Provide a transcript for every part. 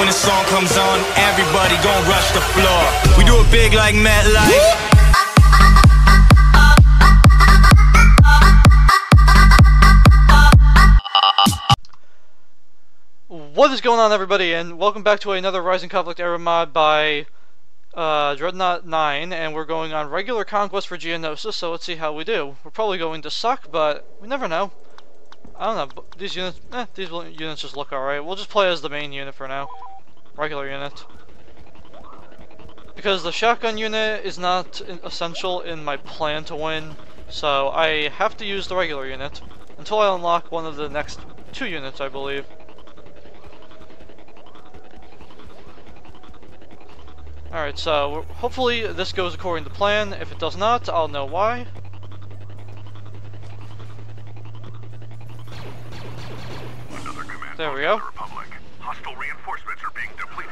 when the song comes on, everybody gon' rush the floor. We do it big like. What is going on everybody and welcome back to another Rising Conflict era mod by uh, Dreadnot 9 and we're going on regular conquest for Geonosis so let's see how we do. We're probably going to suck but we never know. I don't know, these units, eh, these units just look alright. We'll just play as the main unit for now. Regular unit. Because the shotgun unit is not essential in my plan to win so I have to use the regular unit until I unlock one of the next two units I believe. Alright, so hopefully this goes according to plan. If it does not, I'll know why. There we go. Hostile reinforcements are being depleted.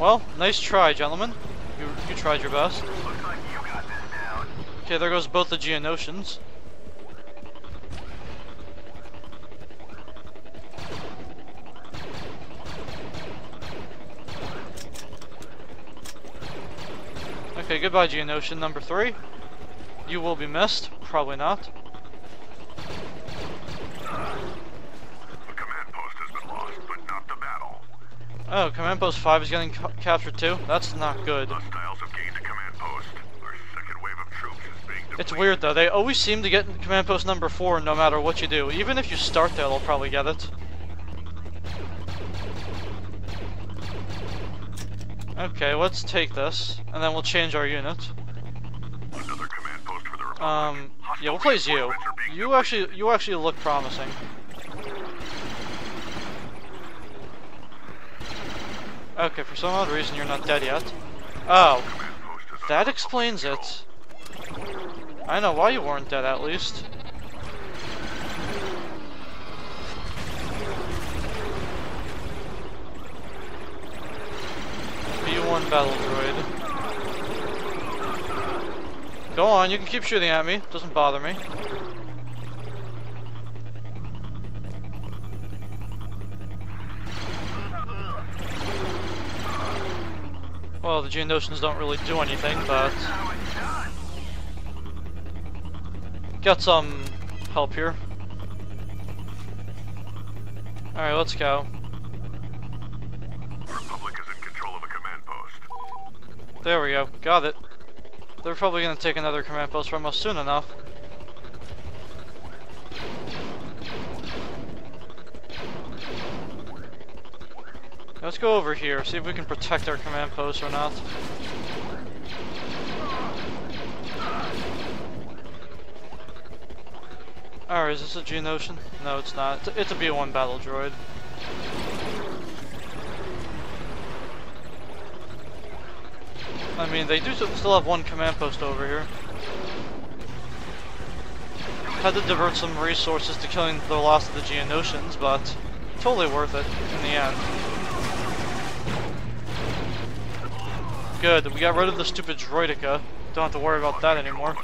Well, nice try, gentlemen. You, you tried your best. Like you okay, there goes both the Geonosians. Okay, goodbye Geonosian number three. You will be missed. Probably not. Oh, command post 5 is getting ca captured too? That's not good. It's weird though, they always seem to get command post number 4 no matter what you do. Even if you start there, they'll probably get it. Okay, let's take this, and then we'll change our unit. Um, yeah, we'll play you. You actually, you actually look promising. Okay, for some odd reason you're not dead yet. Oh, that explains it. I know why you weren't dead at least. one battle droid. Go on, you can keep shooting at me. Doesn't bother me. Well, the Geonosians don't really do anything, but... Got some help here. Alright, let's go. There we go. Got it. They're probably to take another command post from us soon enough. Let's go over here, see if we can protect our command post or not. Alright, is this a Geonosian? No, it's not. It's a B-1 battle droid. I mean, they do still have one command post over here. Had to divert some resources to killing the last of the Geonosians, but totally worth it in the end. Good, we got rid of the stupid Droideka. Don't have to worry about that anymore.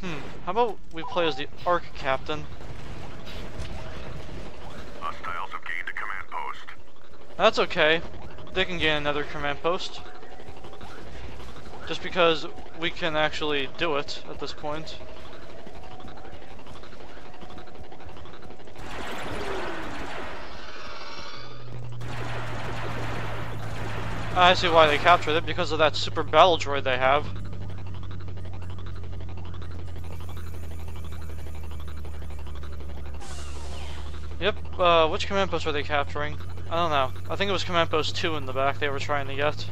Hmm, how about we play as the ARC Captain? That's okay they can gain another command post. Just because we can actually do it at this point. I see why they captured it, because of that super battle droid they have. Yep, uh, which command post are they capturing? I don't know. I think it was Command Post 2 in the back they were trying to get.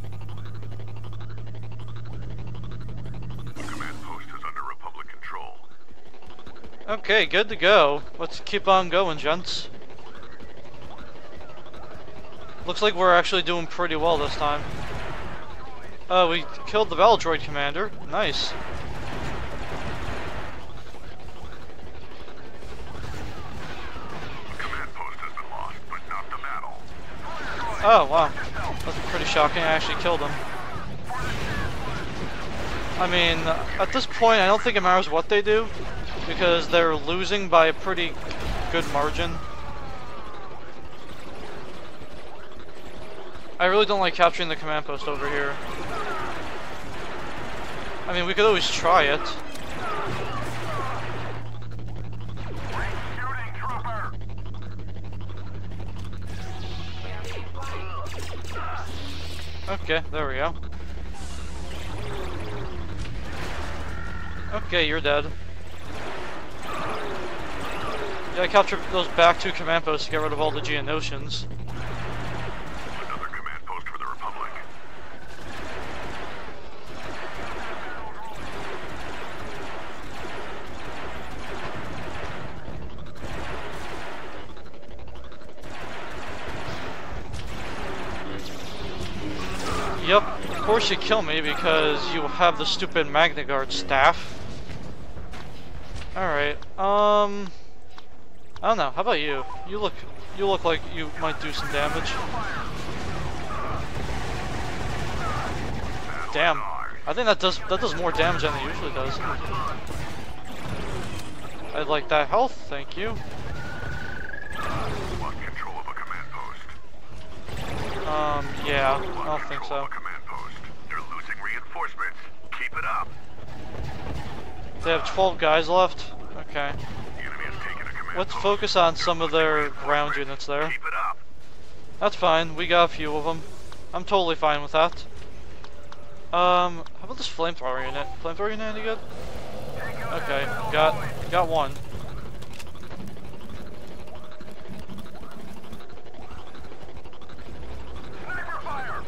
Command post is under Republic control. Okay, good to go. Let's keep on going, gents. Looks like we're actually doing pretty well this time. Oh, we killed the Battle Droid Commander. Nice. Oh, wow. That's pretty shocking. I actually killed him. I mean, at this point, I don't think it matters what they do. because they're losing by a pretty good margin. I really don't like capturing the command post over here. I mean, we could always try it. Okay, there we go. Okay, you're dead. Yeah, I captured those back two command posts to get rid of all the Geonosians. Another command post for the Republic. Yep, of course you kill me because you have the stupid Magna Guard staff. Alright, um... I don't know, how about you? You look, you look like you might do some damage. Damn. I think that does, that does more damage than it usually does. I'd like that health, thank you. Um, yeah, I don't think so. of a command post. They're losing reinforcements. Keep it up. They have 12 guys left? Okay. The enemy has taken a command Let's focus on some of their ground units there. Keep it up. That's fine. We got a few of them. I'm totally fine with that. Um, how about this flamethrower unit? Flamethrower unit any good? Okay, got got one. Sniper fire!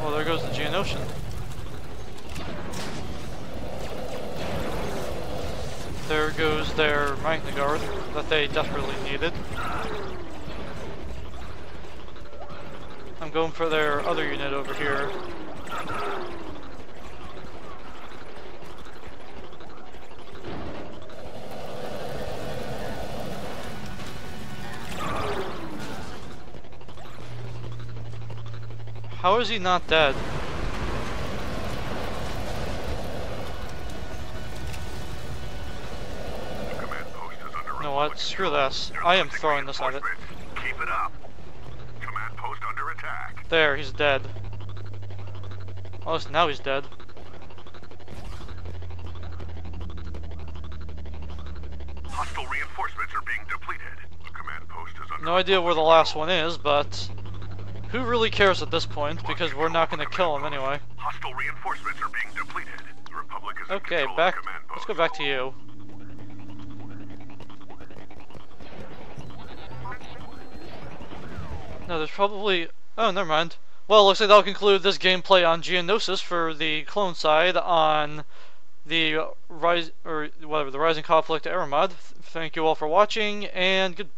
Oh, there goes the Geonosian. There goes their Magna Guard that they desperately needed. I'm going for their other unit over here. How is he not dead? Command post is under You know what? Screw this. I am throwing this at it. Keep it up. Command post under attack. There, he's dead. Oh, so now he's dead. Hostile reinforcements are being depleted. Command post is under No idea where the last one is, but who really cares at this point? Because we're not going to kill him anyway. Hostile reinforcements are being depleted. The Republic is Okay, back. of the command post. Let's go back to you. No, there's probably. Oh, never mind. Well, looks like that'll conclude this gameplay on Geonosis for the clone side on the rise or whatever the Rising Conflict Era mod. Thank you all for watching, and goodbye.